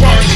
work.